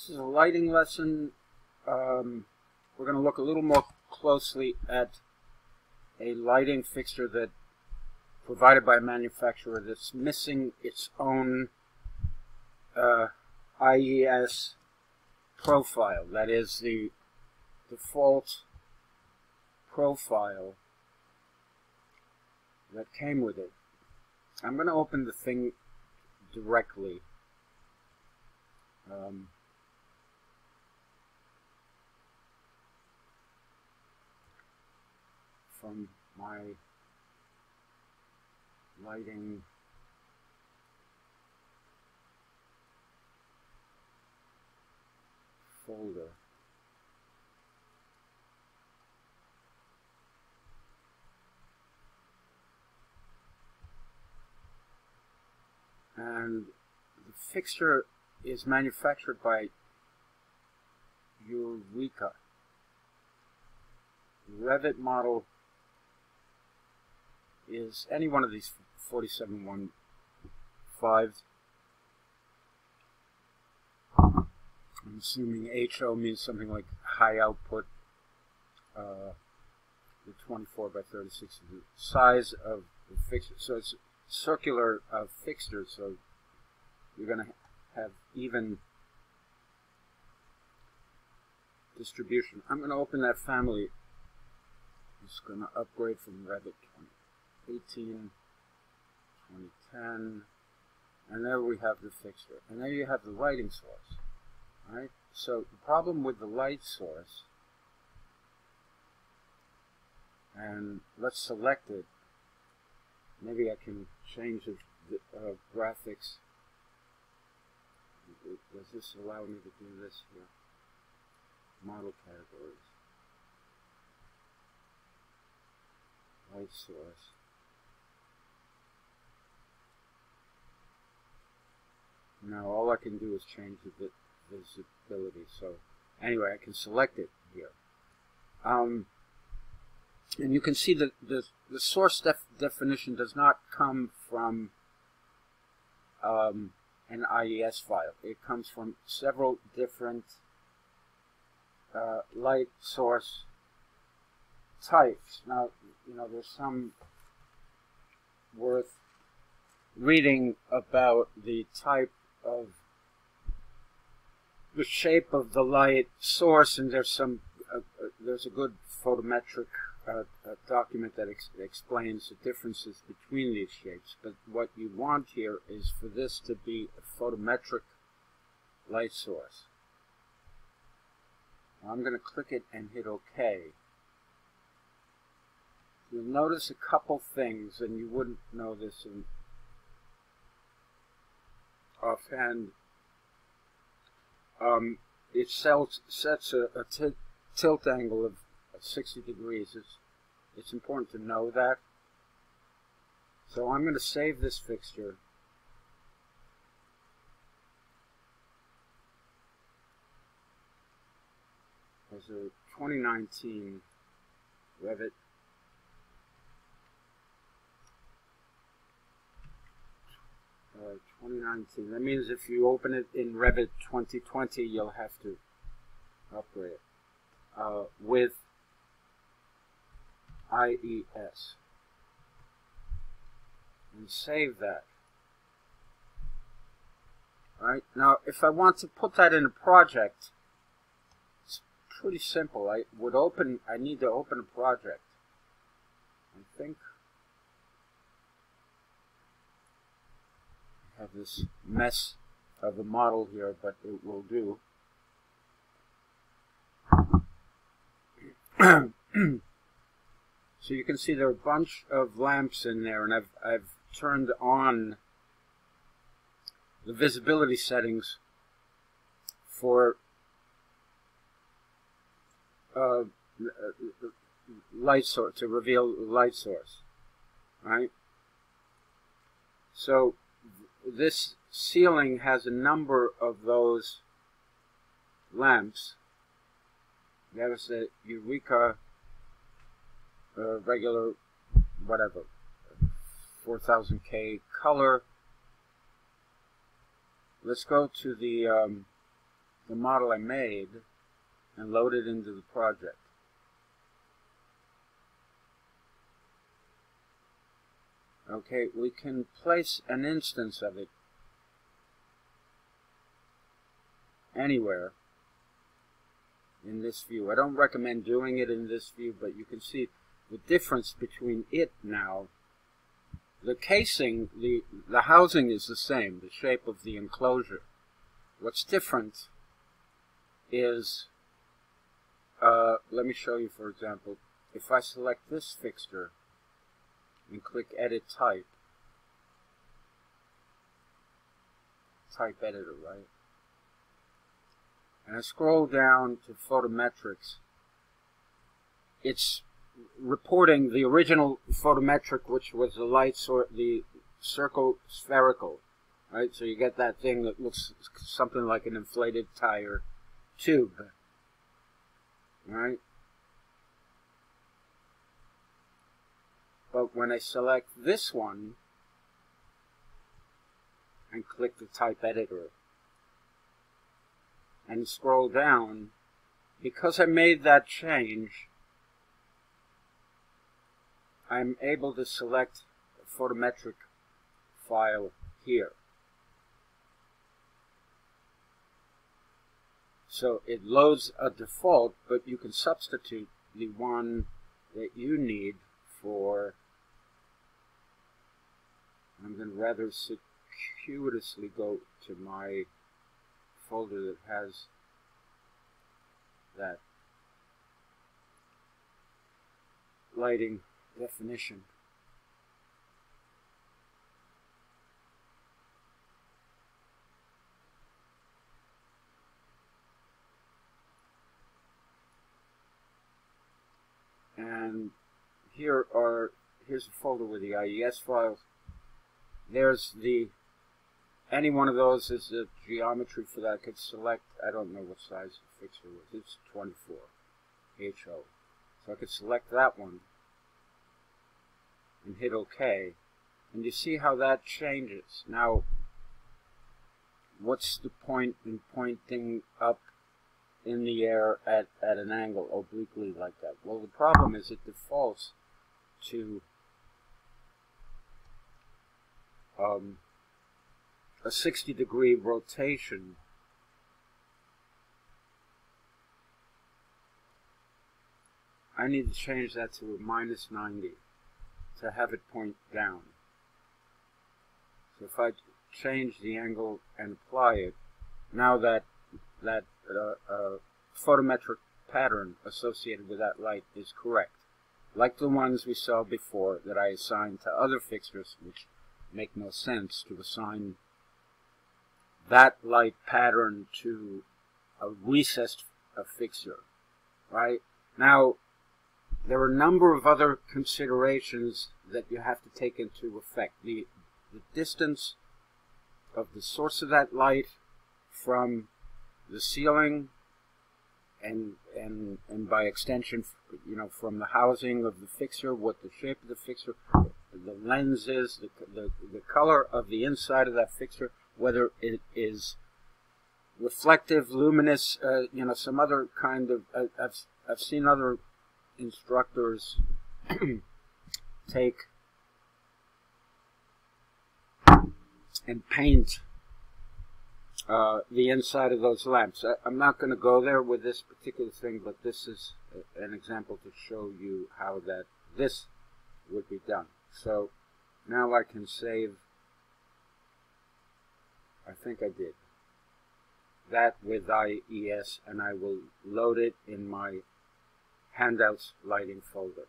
This is a lighting lesson. Um, we're going to look a little more closely at a lighting fixture that provided by a manufacturer that's missing its own uh, IES profile. That is the default profile that came with it. I'm going to open the thing directly. Um, from my lighting folder. And the fixture is manufactured by Eureka. Revit model is any one of these 4715. I'm assuming HO means something like high output. Uh, the 24 by 36 is the size of the fixture. So it's circular uh, fixture, so you're going to have even distribution. I'm going to open that family. Just going to upgrade from Revit 2018, 2010, and there we have the fixture. And there you have the lighting source. Right? So the problem with the light source, and let's select it. Maybe I can change the, uh, graphics. Does this allow me to do this here? Model categories. Light source. Now all I can do is change the visibility. So anyway, I can select it here. Um, and you can see that the, the source def definition does not come from um, an IES file. It comes from several different uh, light source types. Now, you know, there's some worth reading about the type of the shape of the light source, and there's some uh, uh, there's a good photometric uh, document that ex explains the differences between these shapes. But what you want here is for this to be a photometric light source. I'm going to click it and hit OK. You'll notice a couple things, and you wouldn't know this in offhand um, it sells, sets a, tilt angle of 60 degrees. It's, it's important to know that. So I'm going to save this fixture. As a 2019 Revit 2019. That means if you open it in Revit 2020, you'll have to upgrade uh, with IES. And save that. Right now, if I want to put that in a project, it's pretty simple. I would open. I need to open a project. I think have this mess of a model here, but it will do. so you can see there are a bunch of lamps in there, and I've, I've turned on the visibility settings for uh, light source to reveal light source, right? So this ceiling has a number of those lamps. That is a Eureka uh, regular, whatever, 4000K color. Let's go to the um, the model I made and load it into the project. Okay, we can place an instance of it anywhere in this view. I don't recommend doing it in this view, but you can see the difference between it now. The casing, the, the housing is the same, the shape of the enclosure. What's different is, uh, let me show you for example, if I select this fixture and click Edit Type, type editor, right? and I scroll down to photometrics, it's reporting the original photometric, which was the light sort, the circle spherical, right? So you get that thing that looks something like an inflated tire tube, right? But when I select this one and click the type editor, and scroll down, because I made that change, I'm able to select a photometric file here. So it loads a default, but you can substitute the one that you need for, I'm going to rather circuitously go to my folder that has that lighting definition. And here are here's a folder with the IES files. There's the any one of those is the geometry for that. I could select, I don't know what size the fixture was. It's 24 HO. So I could select that one and hit OK. And you see how that changes. Now, what's the point in pointing up in the air at, at an angle obliquely like that? Well, the problem is it defaults to um, a 60 degree rotation I need to change that to a minus 90 to have it point down. So if I change the angle and apply it, now that that uh, uh, photometric pattern associated with that light is correct. Like the ones we saw before that I assigned to other fixtures, which make no sense to assign that light pattern to a recessed fixture, right? Now, there are a number of other considerations that you have to take into effect. The, the distance of the source of that light from the ceiling and and and by extension you know from the housing of the fixture what the shape of the fixture the lenses, the, the, the color of the inside of that fixture whether it is reflective, luminous, uh, you know, some other kind of. Uh, I've I've seen other instructors take and paint uh, the inside of those lamps. I, am not going to go there with this particular thing, but this is a, an example to show you how that this would be done. So now I can save I think I did. That with IES and I will load it in my handouts lighting folder.